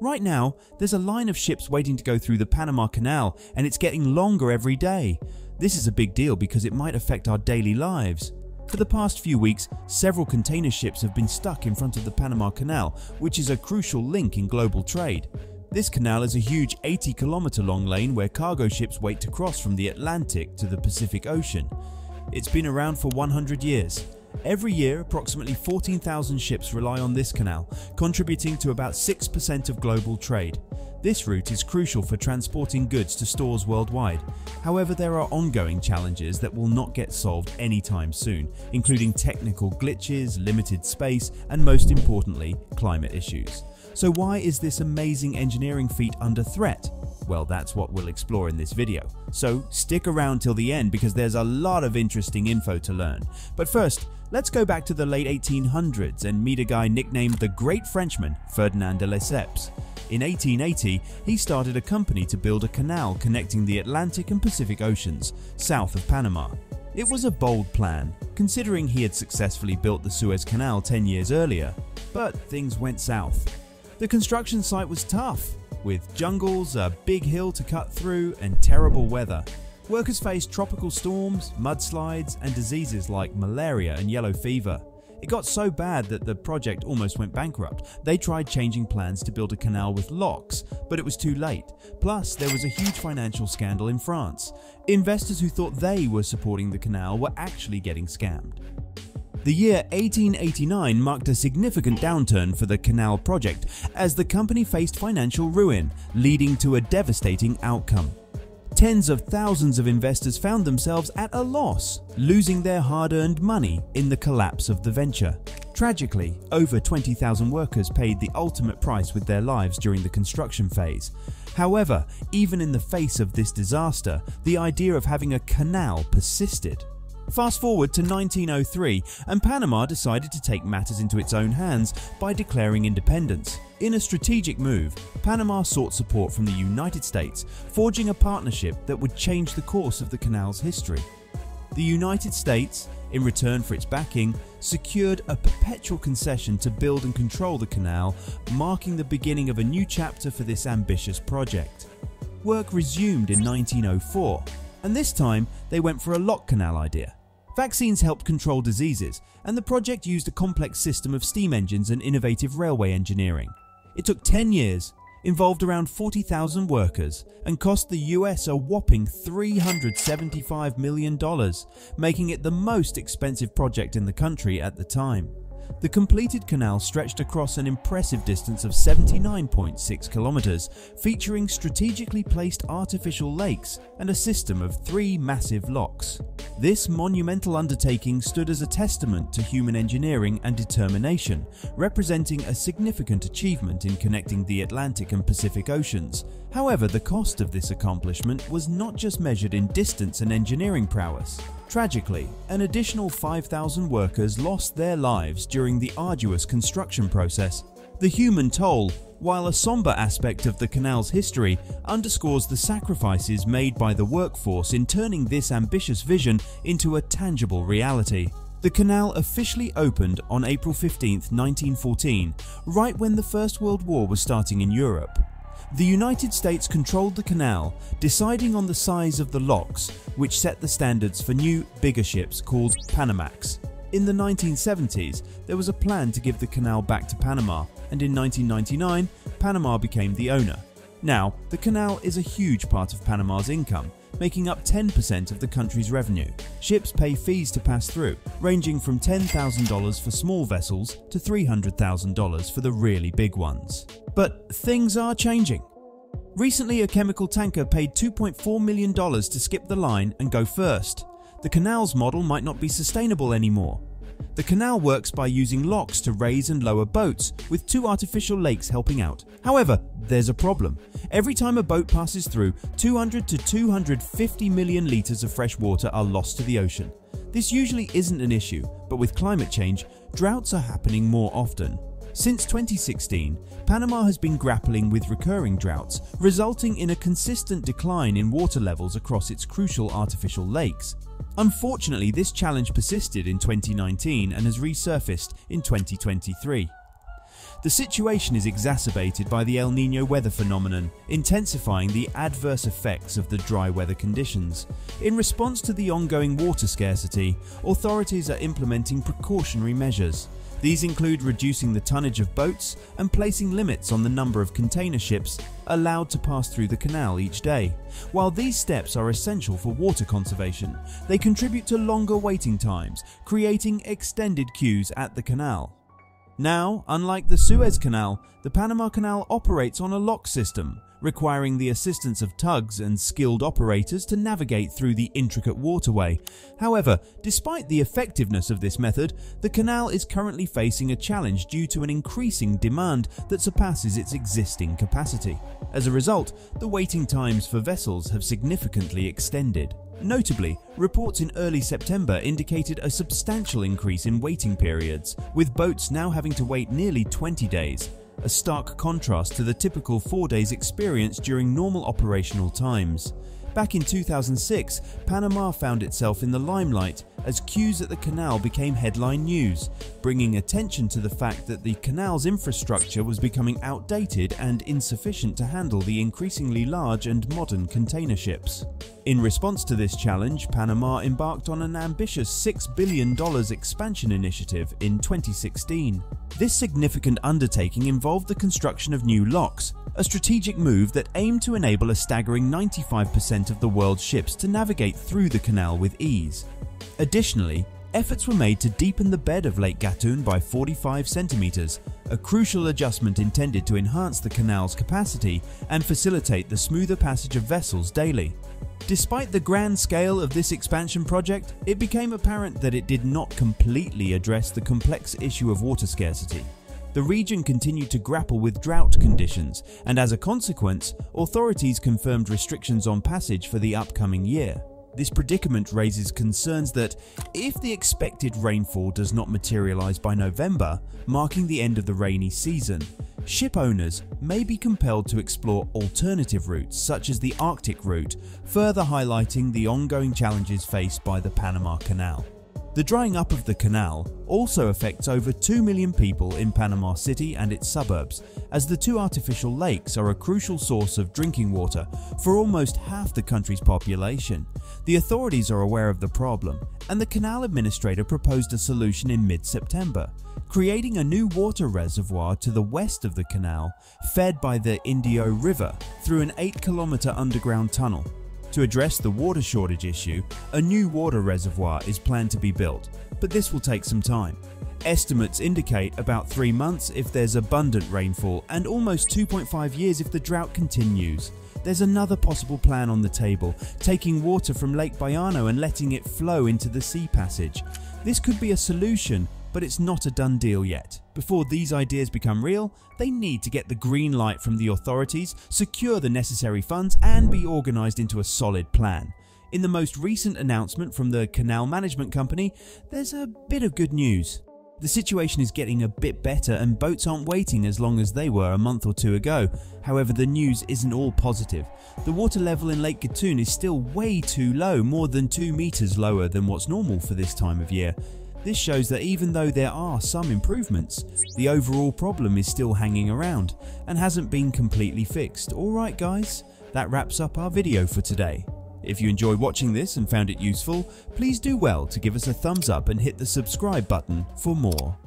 Right now, there's a line of ships waiting to go through the Panama Canal and it's getting longer every day. This is a big deal because it might affect our daily lives. For the past few weeks, several container ships have been stuck in front of the Panama Canal, which is a crucial link in global trade. This canal is a huge 80 kilometer long lane where cargo ships wait to cross from the Atlantic to the Pacific Ocean. It's been around for 100 years. Every year, approximately 14,000 ships rely on this canal, contributing to about 6% of global trade. This route is crucial for transporting goods to stores worldwide. However, there are ongoing challenges that will not get solved anytime soon, including technical glitches, limited space, and most importantly, climate issues. So why is this amazing engineering feat under threat? Well, that's what we'll explore in this video. So stick around till the end because there's a lot of interesting info to learn. But first, let's go back to the late 1800s and meet a guy nicknamed the Great Frenchman, Ferdinand de Lesseps. In 1880, he started a company to build a canal connecting the Atlantic and Pacific Oceans, south of Panama. It was a bold plan, considering he had successfully built the Suez Canal 10 years earlier. But things went south. The construction site was tough, with jungles, a big hill to cut through, and terrible weather. Workers faced tropical storms, mudslides, and diseases like malaria and yellow fever. It got so bad that the project almost went bankrupt. They tried changing plans to build a canal with locks, but it was too late. Plus, there was a huge financial scandal in France. Investors who thought they were supporting the canal were actually getting scammed. The year 1889 marked a significant downturn for the canal project as the company faced financial ruin, leading to a devastating outcome. Tens of thousands of investors found themselves at a loss, losing their hard-earned money in the collapse of the venture. Tragically, over 20,000 workers paid the ultimate price with their lives during the construction phase. However, even in the face of this disaster, the idea of having a canal persisted. Fast forward to 1903 and Panama decided to take matters into its own hands by declaring independence. In a strategic move, Panama sought support from the United States, forging a partnership that would change the course of the canal's history. The United States, in return for its backing, secured a perpetual concession to build and control the canal, marking the beginning of a new chapter for this ambitious project. Work resumed in 1904 and this time they went for a lock canal idea. Vaccines helped control diseases, and the project used a complex system of steam engines and innovative railway engineering. It took 10 years, involved around 40,000 workers, and cost the US a whopping $375 million, making it the most expensive project in the country at the time. The completed canal stretched across an impressive distance of 79.6 kilometers, featuring strategically placed artificial lakes and a system of three massive locks. This monumental undertaking stood as a testament to human engineering and determination, representing a significant achievement in connecting the Atlantic and Pacific Oceans. However, the cost of this accomplishment was not just measured in distance and engineering prowess. Tragically, an additional 5,000 workers lost their lives during the arduous construction process. The human toll, while a somber aspect of the canal's history, underscores the sacrifices made by the workforce in turning this ambitious vision into a tangible reality. The canal officially opened on April 15, 1914, right when the First World War was starting in Europe. The United States controlled the canal, deciding on the size of the locks, which set the standards for new, bigger ships called Panamax. In the 1970s, there was a plan to give the canal back to Panama, and in 1999, Panama became the owner. Now, the canal is a huge part of Panama's income, making up 10% of the country's revenue. Ships pay fees to pass through, ranging from $10,000 for small vessels to $300,000 for the really big ones. But things are changing. Recently, a chemical tanker paid $2.4 million to skip the line and go first. The canal's model might not be sustainable anymore. The canal works by using locks to raise and lower boats, with two artificial lakes helping out. However, there's a problem. Every time a boat passes through, 200 to 250 million litres of fresh water are lost to the ocean. This usually isn't an issue, but with climate change, droughts are happening more often. Since 2016, Panama has been grappling with recurring droughts, resulting in a consistent decline in water levels across its crucial artificial lakes. Unfortunately, this challenge persisted in 2019 and has resurfaced in 2023. The situation is exacerbated by the El Nino weather phenomenon, intensifying the adverse effects of the dry weather conditions. In response to the ongoing water scarcity, authorities are implementing precautionary measures. These include reducing the tonnage of boats and placing limits on the number of container ships allowed to pass through the canal each day. While these steps are essential for water conservation, they contribute to longer waiting times, creating extended queues at the canal. Now, unlike the Suez Canal, the Panama Canal operates on a lock system, requiring the assistance of tugs and skilled operators to navigate through the intricate waterway. However, despite the effectiveness of this method, the canal is currently facing a challenge due to an increasing demand that surpasses its existing capacity. As a result, the waiting times for vessels have significantly extended. Notably, reports in early September indicated a substantial increase in waiting periods, with boats now having to wait nearly 20 days, a stark contrast to the typical four days experienced during normal operational times. Back in 2006, Panama found itself in the limelight as queues at the canal became headline news, bringing attention to the fact that the canal's infrastructure was becoming outdated and insufficient to handle the increasingly large and modern container ships. In response to this challenge, Panama embarked on an ambitious $6 billion expansion initiative in 2016. This significant undertaking involved the construction of new locks, a strategic move that aimed to enable a staggering 95% of the world's ships to navigate through the canal with ease. Additionally, efforts were made to deepen the bed of Lake Gatun by 45 centimeters, a crucial adjustment intended to enhance the canal's capacity and facilitate the smoother passage of vessels daily. Despite the grand scale of this expansion project, it became apparent that it did not completely address the complex issue of water scarcity. The region continued to grapple with drought conditions, and as a consequence, authorities confirmed restrictions on passage for the upcoming year. This predicament raises concerns that if the expected rainfall does not materialise by November, marking the end of the rainy season, ship owners may be compelled to explore alternative routes such as the Arctic route, further highlighting the ongoing challenges faced by the Panama Canal. The drying up of the canal also affects over 2 million people in Panama City and its suburbs, as the two artificial lakes are a crucial source of drinking water for almost half the country's population. The authorities are aware of the problem, and the canal administrator proposed a solution in mid-September, creating a new water reservoir to the west of the canal, fed by the Indio River through an 8 kilometer underground tunnel. To address the water shortage issue, a new water reservoir is planned to be built, but this will take some time. Estimates indicate about 3 months if there's abundant rainfall and almost 2.5 years if the drought continues. There's another possible plan on the table, taking water from Lake Bayano and letting it flow into the sea passage. This could be a solution, but it's not a done deal yet. Before these ideas become real, they need to get the green light from the authorities, secure the necessary funds and be organised into a solid plan. In the most recent announcement from the Canal Management Company, there's a bit of good news. The situation is getting a bit better and boats aren't waiting as long as they were a month or two ago. However, the news isn't all positive. The water level in Lake Gatun is still way too low, more than 2 metres lower than what's normal for this time of year. This shows that even though there are some improvements, the overall problem is still hanging around and hasn't been completely fixed. Alright guys, that wraps up our video for today. If you enjoyed watching this and found it useful, please do well to give us a thumbs up and hit the subscribe button for more.